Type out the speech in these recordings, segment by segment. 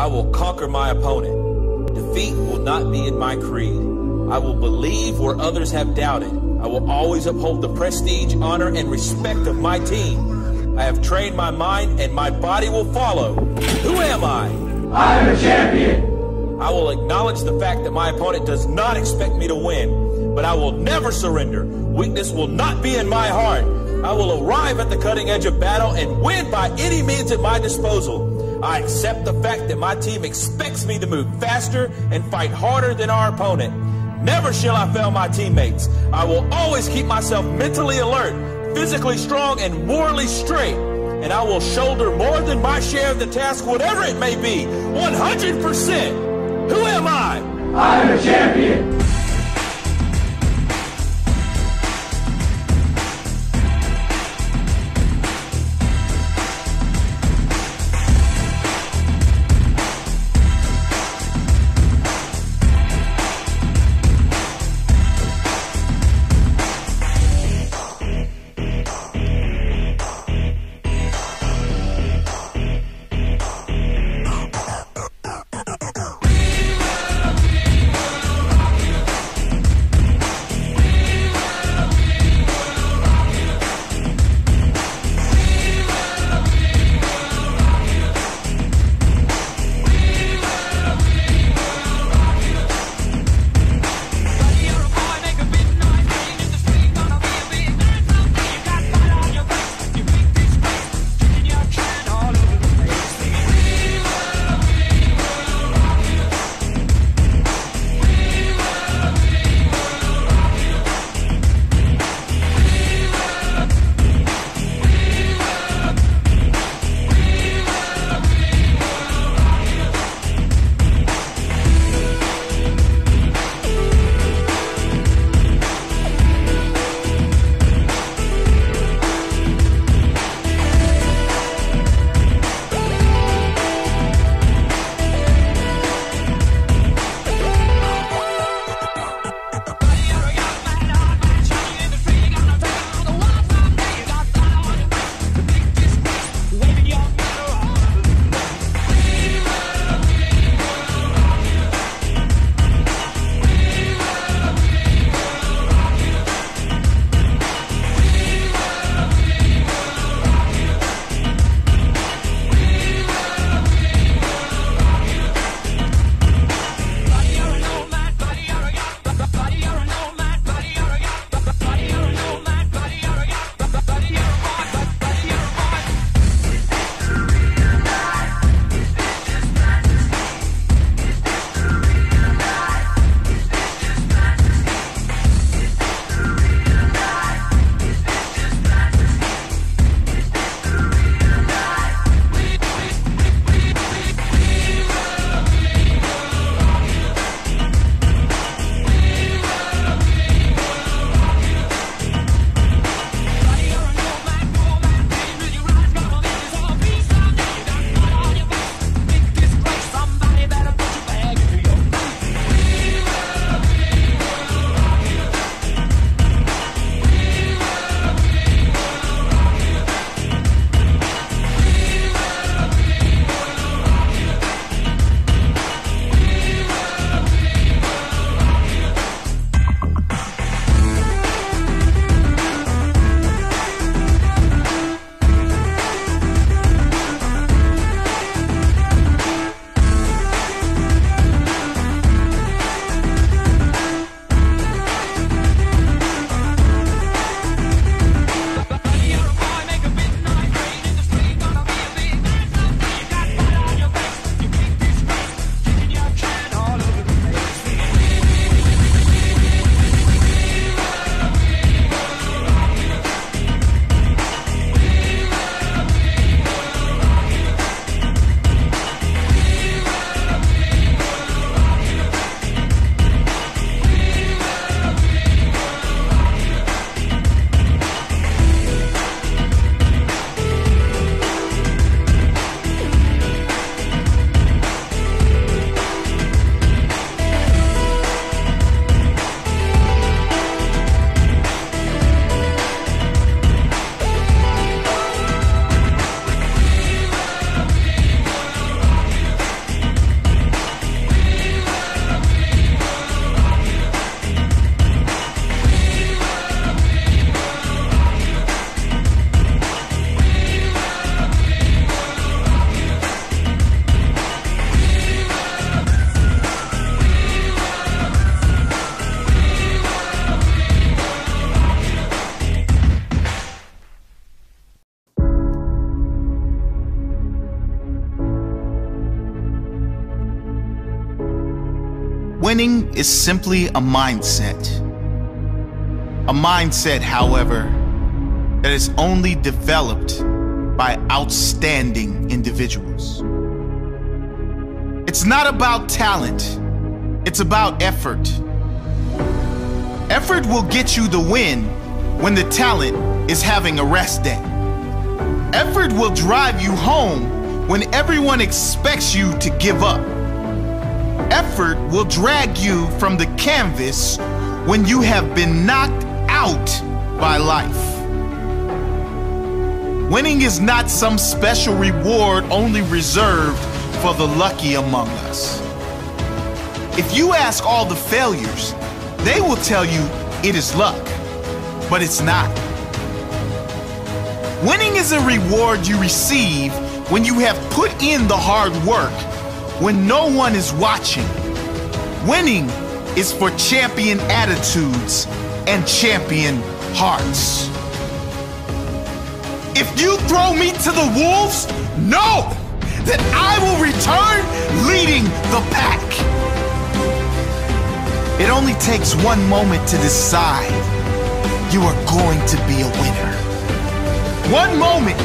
I will conquer my opponent. Defeat will not be in my creed. I will believe where others have doubted. I will always uphold the prestige, honor, and respect of my team. I have trained my mind and my body will follow. Who am I? I'm a champion. I will acknowledge the fact that my opponent does not expect me to win, but I will never surrender. Weakness will not be in my heart. I will arrive at the cutting edge of battle and win by any means at my disposal. I accept the fact that my team expects me to move faster and fight harder than our opponent. Never shall I fail my teammates. I will always keep myself mentally alert, physically strong, and morally straight. And I will shoulder more than my share of the task, whatever it may be. 100%. Who am I? I'm a champion. Winning is simply a mindset. A mindset, however, that is only developed by outstanding individuals. It's not about talent, it's about effort. Effort will get you the win when the talent is having a rest day. Effort will drive you home when everyone expects you to give up. Effort will drag you from the canvas when you have been knocked out by life. Winning is not some special reward only reserved for the lucky among us. If you ask all the failures, they will tell you it is luck, but it's not. Winning is a reward you receive when you have put in the hard work when no one is watching. Winning is for champion attitudes and champion hearts. If you throw me to the wolves, know that I will return leading the pack. It only takes one moment to decide you are going to be a winner. One moment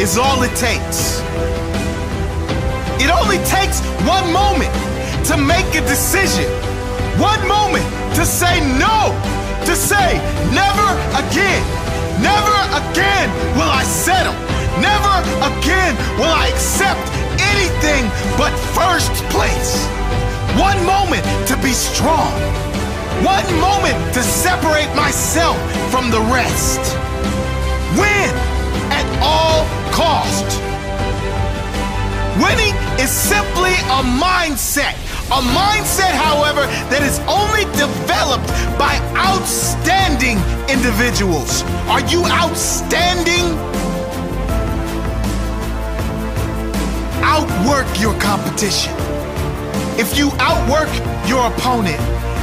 is all it takes. It only takes one moment to make a decision. One moment to say no to say, never again, never again will I settle. Never again will I accept anything but first place. One moment to be strong. One moment to separate myself from the rest. Win at all cost. Winning is simply a mindset a mindset, however, that is only developed by outstanding individuals. Are you outstanding? Outwork your competition. If you outwork your opponent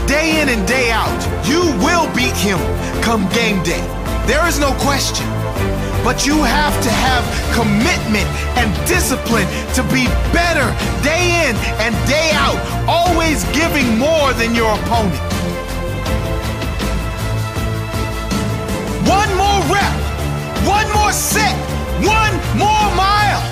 day in and day out, you will beat him come game day. There is no question. But you have to have commitment and discipline to be better day in and day out, always giving more than your opponent. One more rep, one more set, one more mile.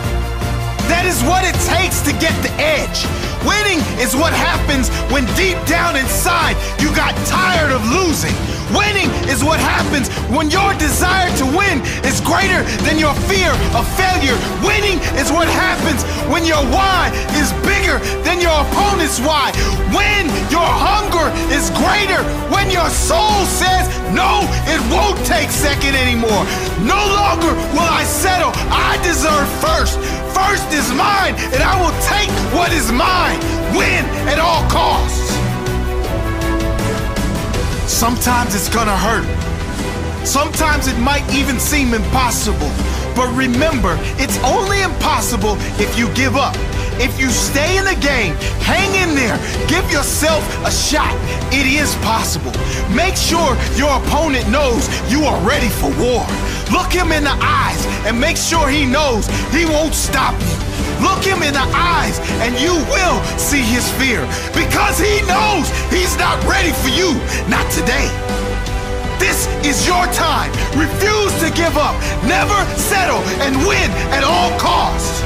That is what it takes to get the edge. Winning is what happens when deep down inside you got tired of losing. Winning is what happens when your desire to win is greater than your fear of failure. Winning is what happens when your why is bigger than your opponent's why. When your hunger is greater, when your soul says, No, it won't take second anymore. No longer will I settle. I deserve first. First is mine, and I will take what is mine. Win at all costs. Sometimes it's gonna hurt. Sometimes it might even seem impossible. But remember, it's only impossible if you give up. If you stay in the game, hang in there, give yourself a shot. It is possible. Make sure your opponent knows you are ready for war. Look him in the eyes and make sure he knows he won't stop you. Look him in the eyes and you will see his fear because he knows he's not ready for you. Not today. This is your time. Refuse to give up. Never settle and win at all costs.